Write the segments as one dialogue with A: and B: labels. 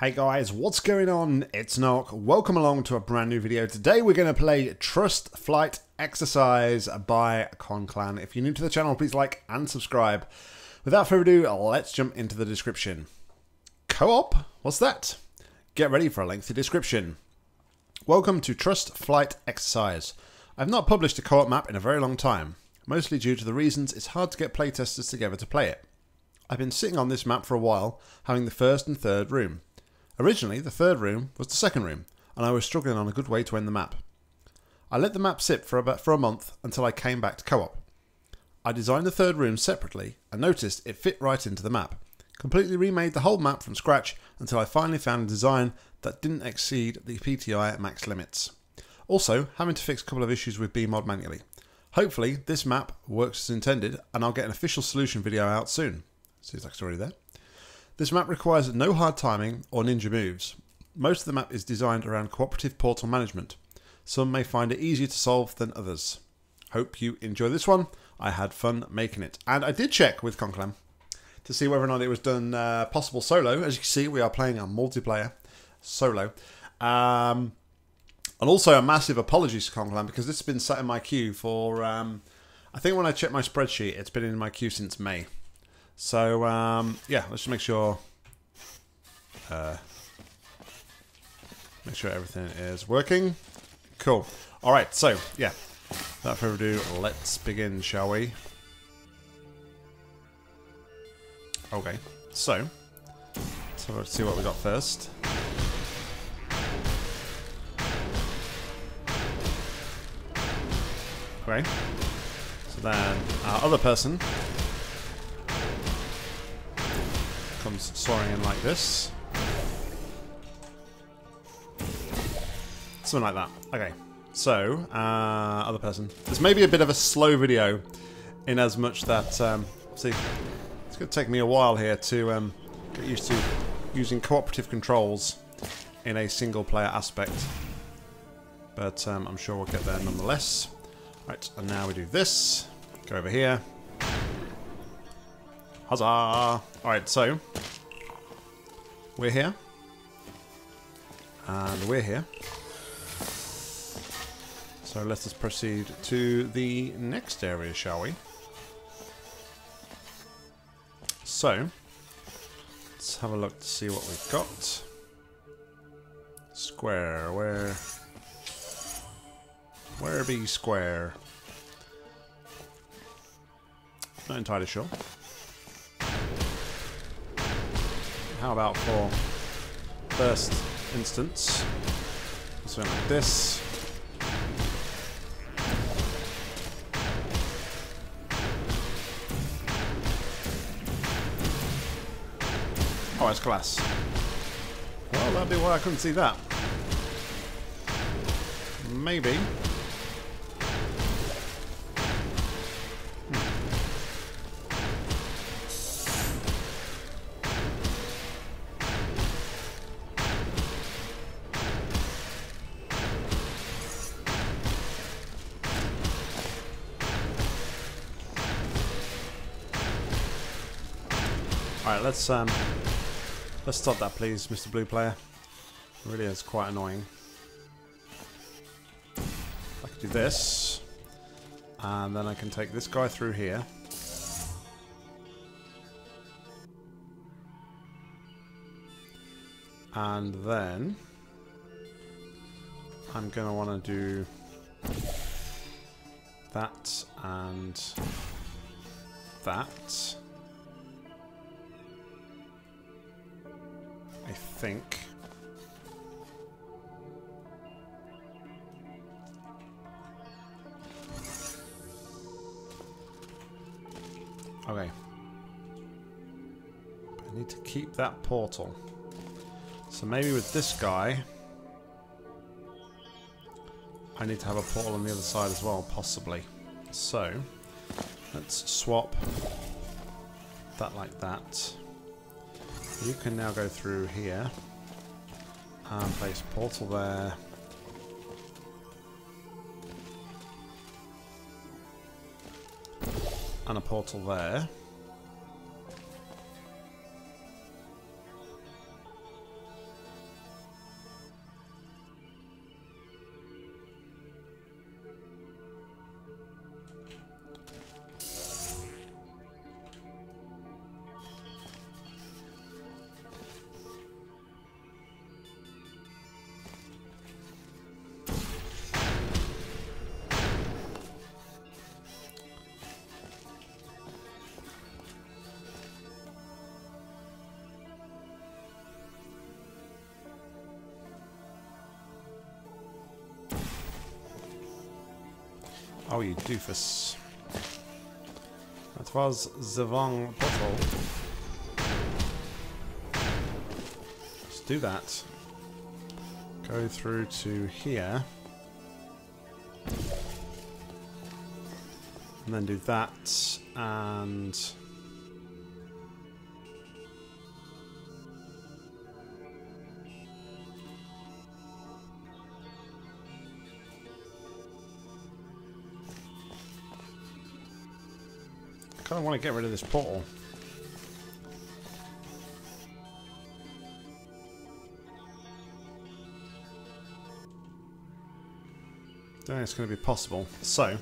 A: Hey guys, what's going on? It's Nock. Welcome along to a brand new video. Today we're going to play Trust Flight Exercise by Konclan. If you're new to the channel, please like and subscribe. Without further ado, let's jump into the description. Co-op? What's that? Get ready for a lengthy description. Welcome to Trust Flight Exercise. I've not published a co-op map in a very long time, mostly due to the reasons it's hard to get playtesters together to play it. I've been sitting on this map for a while, having the first and third room. Originally, the third room was the second room, and I was struggling on a good way to end the map. I let the map sit for about for a month until I came back to co-op. I designed the third room separately and noticed it fit right into the map. Completely remade the whole map from scratch until I finally found a design that didn't exceed the PTI max limits. Also, having to fix a couple of issues with BEEMod manually. Hopefully, this map works as intended and I'll get an official solution video out soon. Seems like it's already there. This map requires no hard timing or ninja moves. Most of the map is designed around cooperative portal management. Some may find it easier to solve than others. Hope you enjoy this one. I had fun making it. And I did check with Konclan to see whether or not it was done uh, possible solo. As you can see, we are playing a multiplayer solo. Um, and also a massive apologies to Konclan because this has been sat in my queue for, um, I think when I checked my spreadsheet, it's been in my queue since May. So, um, yeah, let's just make sure... Uh, make sure everything is working. Cool. Alright, so, yeah. Without further ado, let's begin, shall we? Okay, so... So Let's see what we got first. Okay. So then, our other person comes soaring in like this. Something like that. Okay. So, uh, other person. This may be a bit of a slow video in as much that, um, see, it's going to take me a while here to um, get used to using cooperative controls in a single player aspect. But um, I'm sure we'll get there nonetheless. Right, and now we do this. Go over here. Huzzah! Alright, so we're here. And we're here. So let us proceed to the next area, shall we? So, let's have a look to see what we've got. Square, where... Where be square? Not entirely sure. How about for first instance, something like this. Oh, it's glass. Well, that'd be why I couldn't see that. Maybe. Let's um let's stop that please, Mr. Blue Player. It really is quite annoying. I could do this. And then I can take this guy through here. And then I'm gonna wanna do that and that. Think. Okay. I need to keep that portal. So maybe with this guy, I need to have a portal on the other side as well, possibly. So, let's swap that like that. You can now go through here and place portal there. And a portal there. Oh, you doofus. That was the wrong bottle. Let's do that. Go through to here. And then do that and... kind of want to get rid of this portal. Don't think it's going to be possible. So,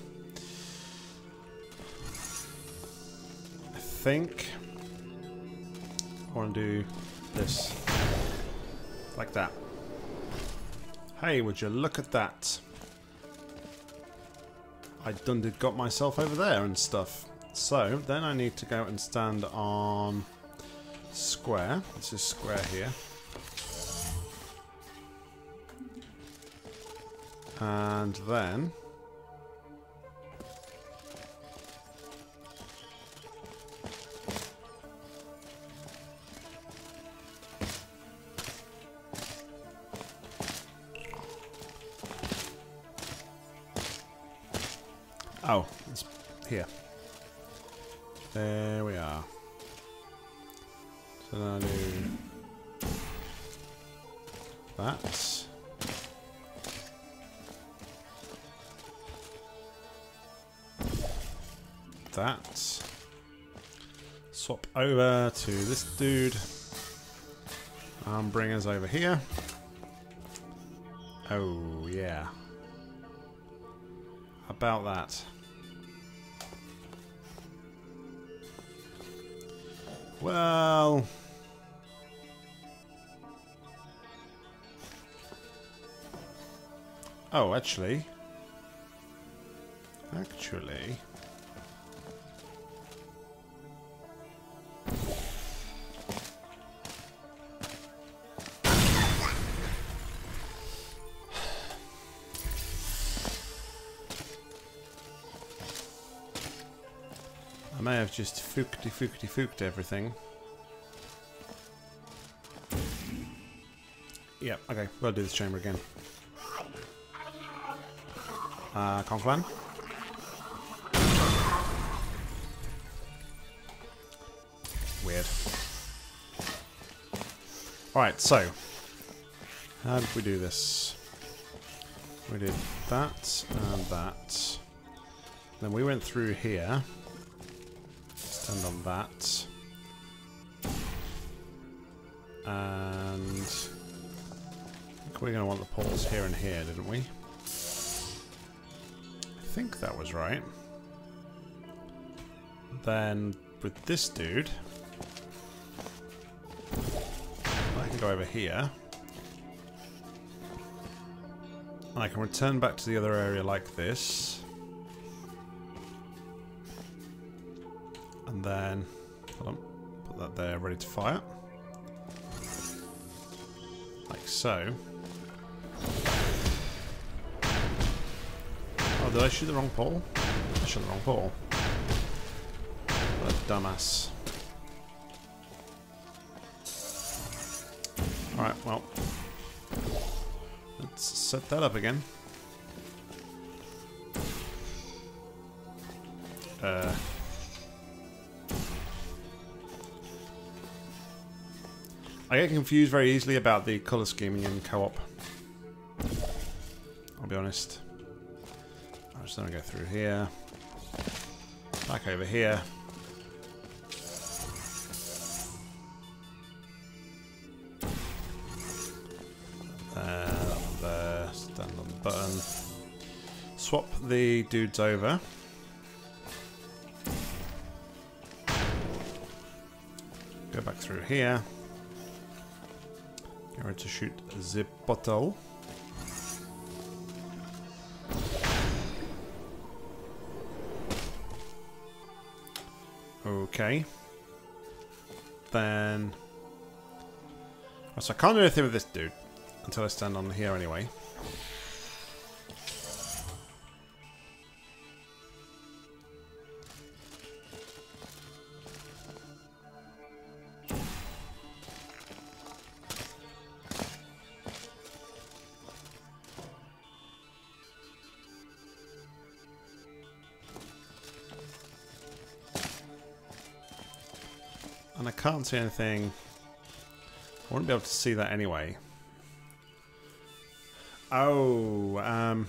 A: I think I want to do this. Like that. Hey, would you look at that? I done got myself over there and stuff. So, then I need to go and stand on square. This is square here. And then... Oh, it's here. There we are. So now do that. That. Swap over to this dude. And bring us over here. Oh, yeah. About that. Well... Oh, actually... Actually... I may have just fookty fookty fooked everything. Yep, okay, we'll do this chamber again. Uh, Konclan? Weird. Alright, so. How did we do this? We did that and that. Then we went through here. Stand on that. And... We are going to want the poles here and here, didn't we? I think that was right. Then, with this dude... I can go over here. And I can return back to the other area like this. Then, on, put that there ready to fire. Like so. Oh, did I shoot the wrong pole? I shot the wrong pole. What a dumbass. Alright, well. Let's set that up again. Uh... I get confused very easily about the colour scheming in co-op. I'll be honest. I'm just going to go through here. Back over here. There, stand on the button. Swap the dudes over. Go back through here. Get ready to shoot the bottle. Okay. Then... So I can't do anything with this dude until I stand on here anyway. Can't see anything. I wouldn't be able to see that anyway. Oh, um...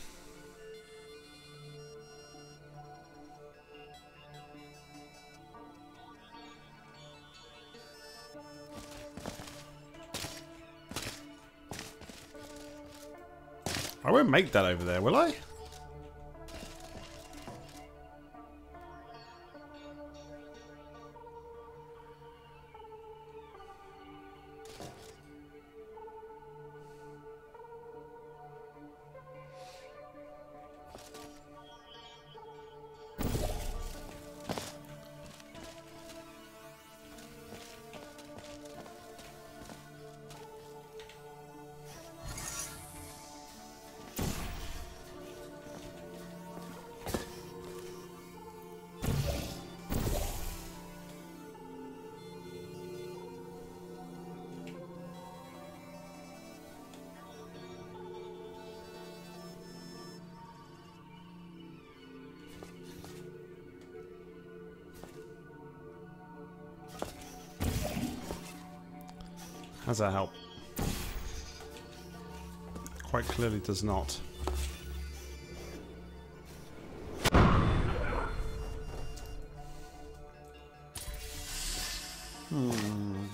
A: I won't make that over there, will I? How's that help? Quite clearly does not. Hmm.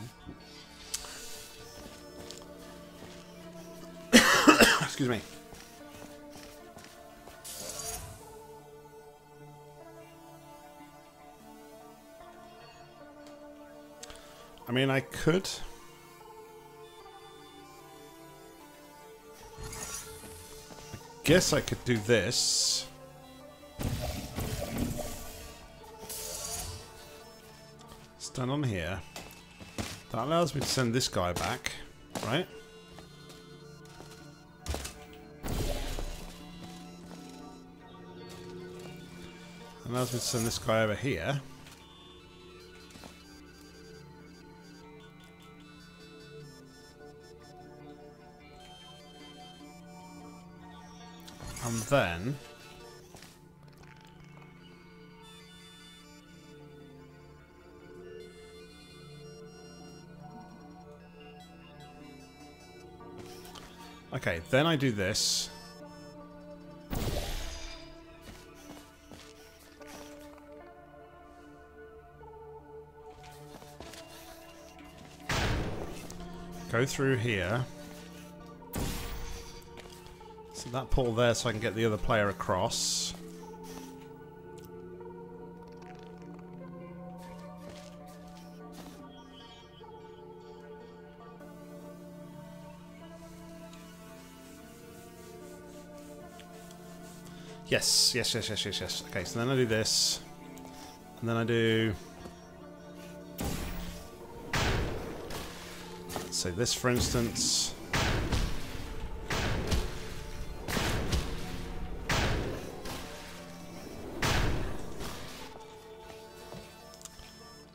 A: Excuse me. I mean, I could... guess I could do this. Stand on here. That allows me to send this guy back, right? Allows me to send this guy over here. And then... Okay, then I do this. Go through here that pole there so I can get the other player across. Yes, yes, yes, yes, yes, yes. Okay, so then I do this. And then I do... So this, for instance...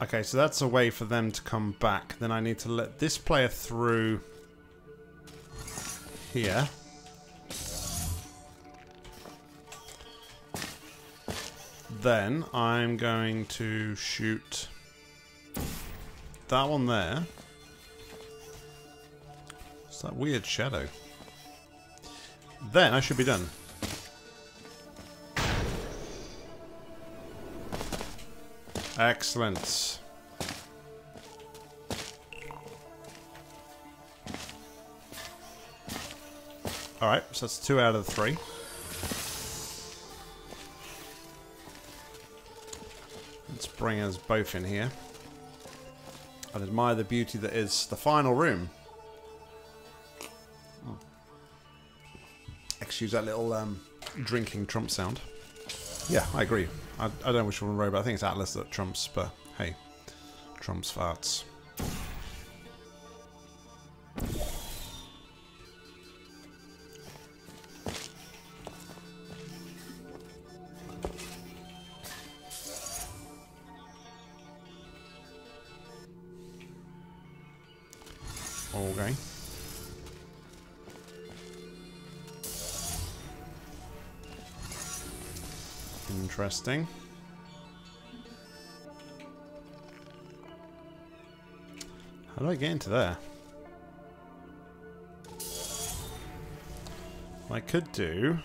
A: Okay, so that's a way for them to come back. Then I need to let this player through here. Then I'm going to shoot that one there. It's that weird shadow. Then I should be done. Excellent. Alright, so that's two out of the three. Let's bring us both in here. And admire the beauty that is the final room. Excuse that little um, drinking Trump sound. Yeah, I agree. I, I don't know which one wrote, but I think it's Atlas that trumps, but hey, trumps farts. Interesting. How do I get into there? I could do...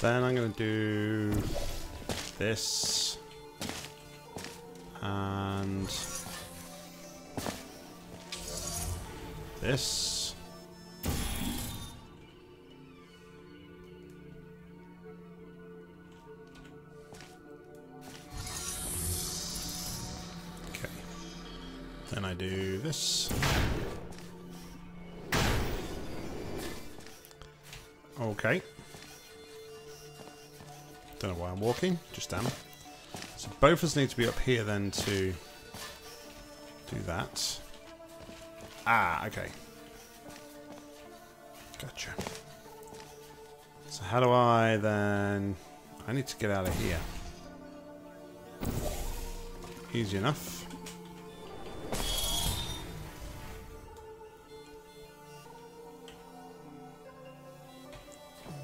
A: Then I'm going to do this and this. Walking. So both of us need to be up here then to do that. Ah, okay. Gotcha. So how do I then... I need to get out of here. Easy enough.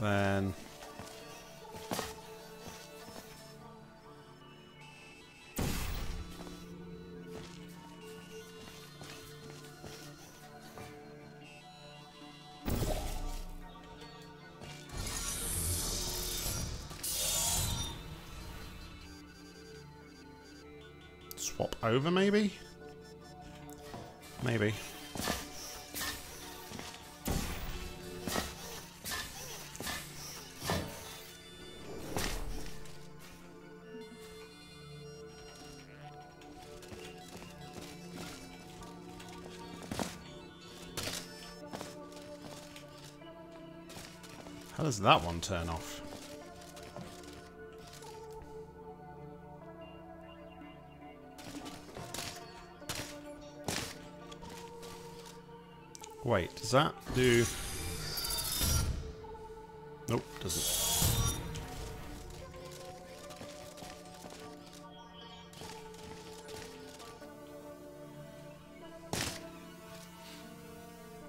A: Then... over, maybe? Maybe. How does that one turn off? Wait, does that do... Nope, doesn't.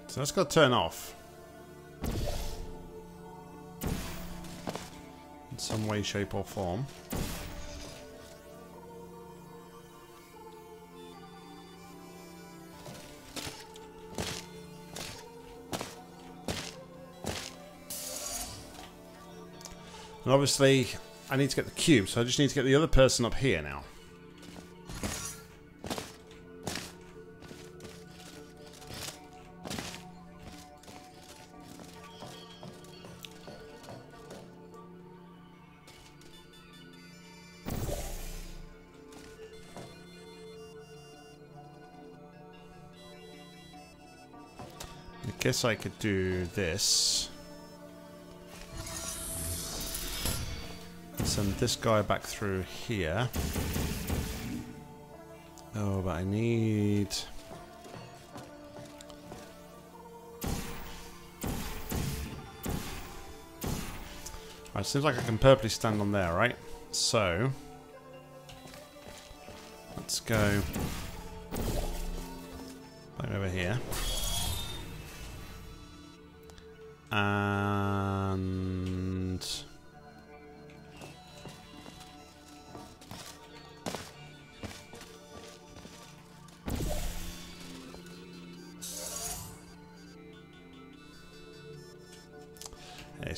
A: So that's got to turn off. In some way, shape or form. And obviously, I need to get the cube, so I just need to get the other person up here now. I guess I could do this. Send this guy back through here. Oh, but I need... Right, seems like I can purposely stand on there, right? So... Let's go... Back over here. And...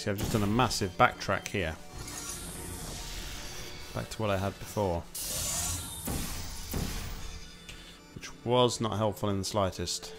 A: see I've just done a massive backtrack here. Back to what I had before. Which was not helpful in the slightest.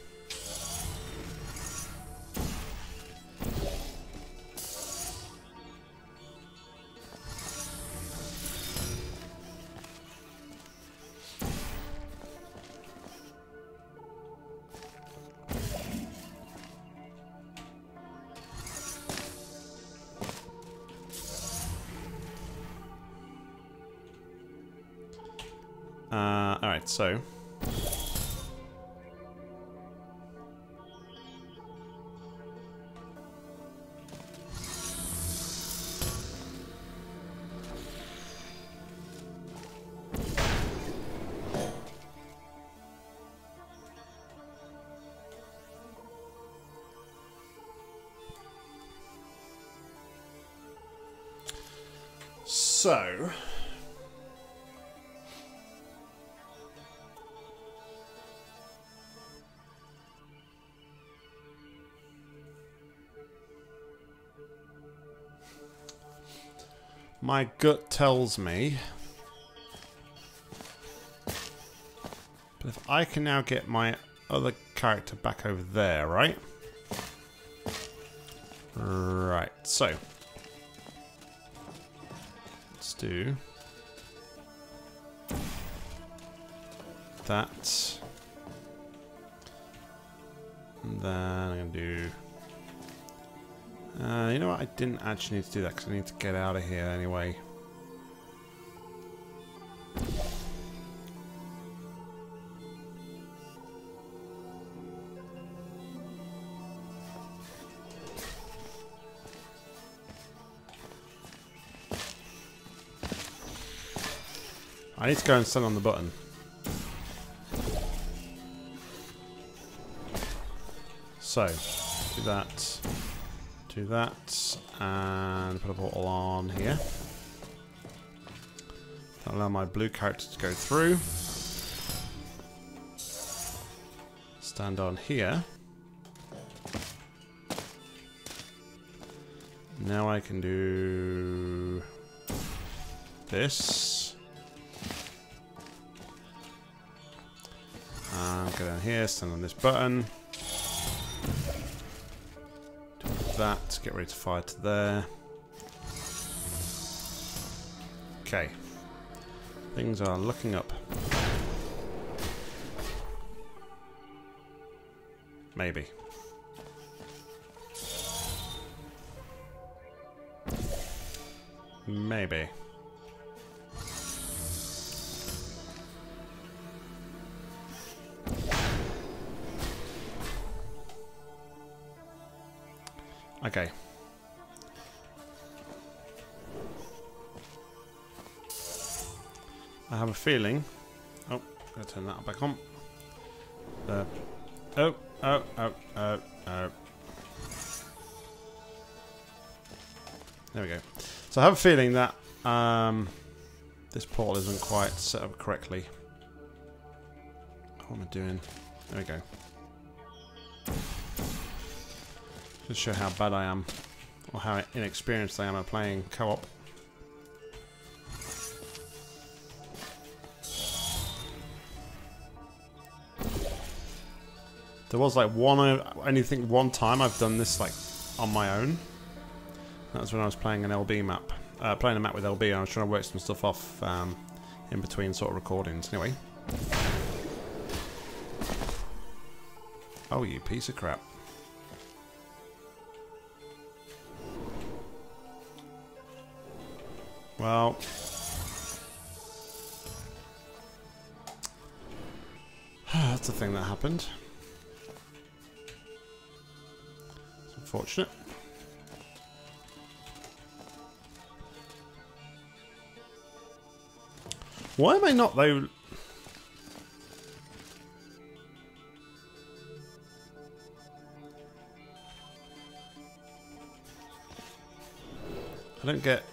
A: So... My gut tells me... But if I can now get my other character back over there, right? Right, so... Do... That. And then I'm going to do... Uh, you know what? I didn't actually need to do that because I need to get out of here anyway. I need to go and stand on the button. So, do that, do that, and put a portal on here. That'll allow my blue character to go through. Stand on here. Now I can do this. Go down here, stand on this button. Do that, get ready to fire to there. Okay. Things are looking up. Maybe. Maybe. Okay. I have a feeling. Oh, gotta turn that back on. Uh, oh, oh, oh, oh, oh. There we go. So I have a feeling that um, this portal isn't quite set up correctly. What am I doing? There we go. Just show how bad I am, or how inexperienced I am at playing co-op. There was like one, I only think one time I've done this like on my own. That was when I was playing an LB map. Uh, playing a map with LB and I was trying to work some stuff off um, in between sort of recordings. Anyway. Oh, you piece of crap. Well. That's the thing that happened. It's unfortunate. Why am I not, though... I don't get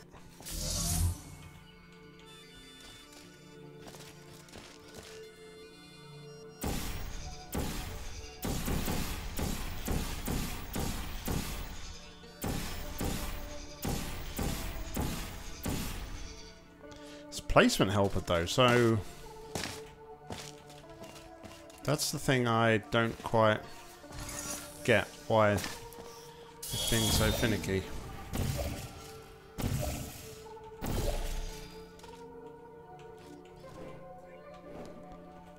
A: placement helper though, so... That's the thing I don't quite get, why it's being so finicky.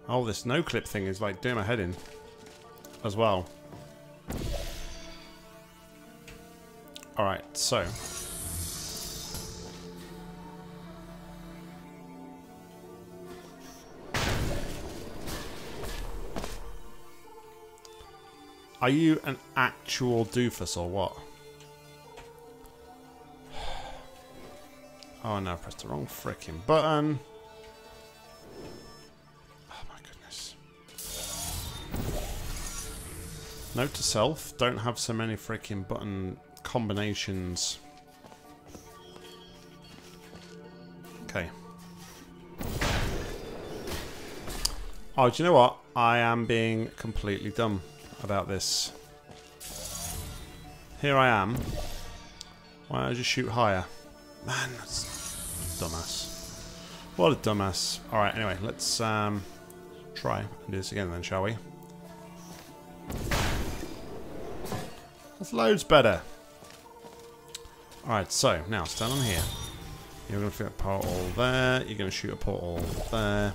A: Oh, this no-clip thing is like doing my head in as well. Alright, so... Are you an actual doofus or what? Oh no, I pressed the wrong freaking button. Oh my goodness. Note to self, don't have so many freaking button combinations. Okay. Oh, do you know what? I am being completely dumb about this. Here I am. Why don't I just shoot higher? Man, that's dumbass. What a dumbass. Alright, anyway, let's um, try and do this again then, shall we? That's loads better. Alright, so, now stand on here. You're going to fit a portal there. You're going to shoot a portal there.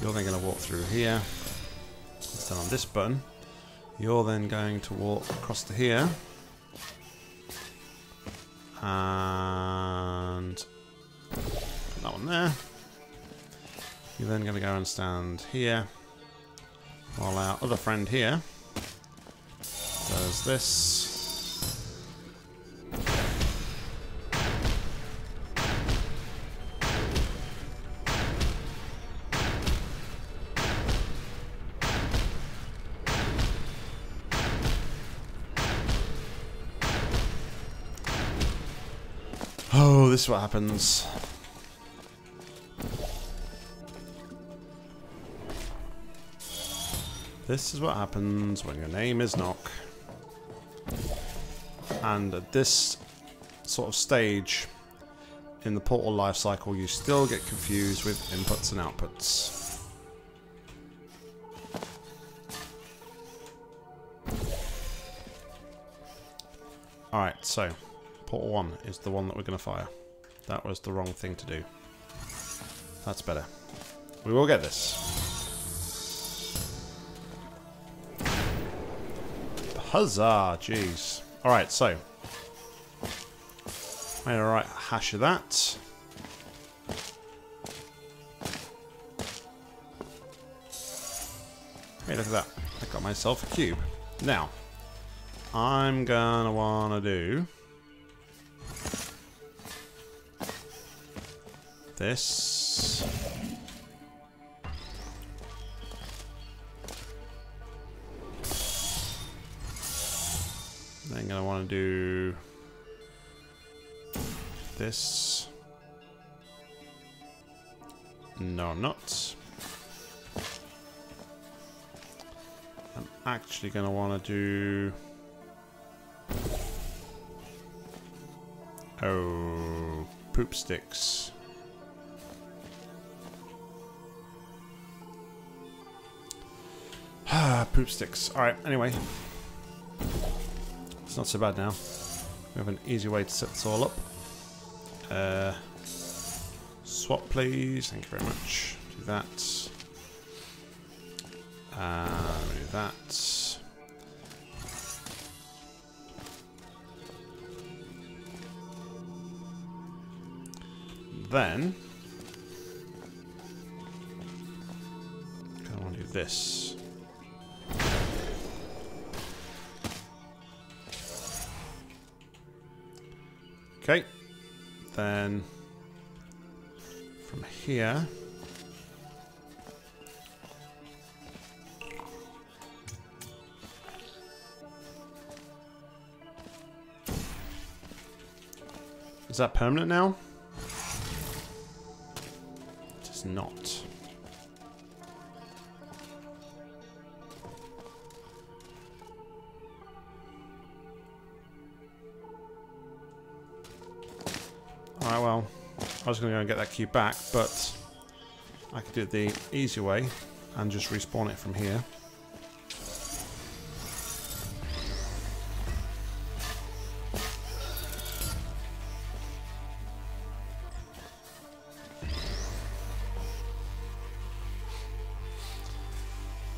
A: You're then going to walk through here. Stand on this button. You're then going to walk across to here. And put that one there. You're then going to go and stand here. While our other friend here does this. Oh, this is what happens. This is what happens when your name is Nock. And at this sort of stage in the Portal life cycle, you still get confused with inputs and outputs. Alright, so Portal 1 is the one that we're going to fire. That was the wrong thing to do. That's better. We will get this. Huzzah! Jeez. Alright, so. Made a right hash of that. Hey, look at that. I got myself a cube. Now, I'm gonna wanna do this. Then I'm gonna want to do this. No, I'm not. I'm actually gonna want to do. Oh, poop sticks. Poop sticks. Alright, anyway. It's not so bad now. We have an easy way to set this all up. Uh, swap, please. Thank you very much. Do that. Uh, do that. Then, I want to do this. Here. Is that permanent now? It is not. I was going to go and get that cube back, but I could do it the easy way and just respawn it from here.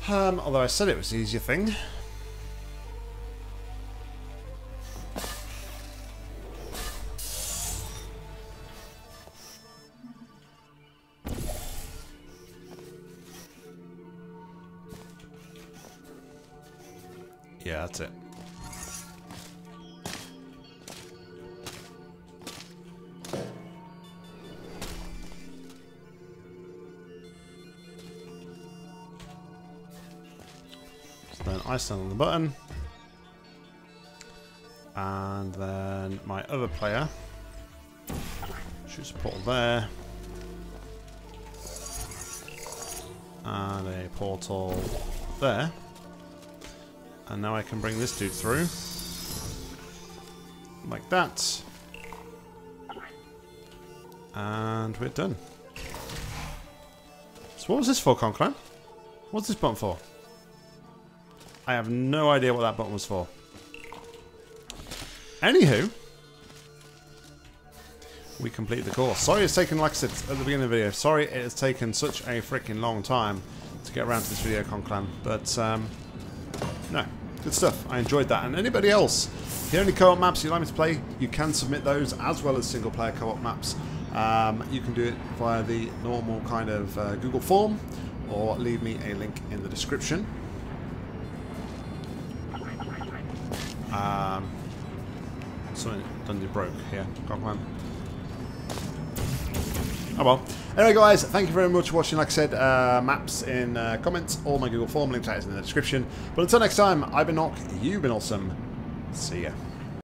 A: Um, although I said it was the easier thing. button. And then my other player shoots a portal there. And a portal there. And now I can bring this dude through. Like that. And we're done. So what was this for, Konclan? What's this button for? I have no idea what that button was for. Anywho, we complete the course. Sorry it's taken, like I said at the beginning of the video, sorry it has taken such a freaking long time to get around to this video, Konclan. But, um, no, good stuff. I enjoyed that. And anybody else, have any co-op maps you'd like me to play, you can submit those as well as single-player co-op maps. Um, you can do it via the normal kind of uh, Google form or leave me a link in the description. Um, something done broke here. Konclan. Oh well. Anyway, guys, thank you very much for watching. Like I said, uh, maps in uh, comments or my Google form. Link to in the description. But until next time, I've been Nock, you've been awesome. See ya.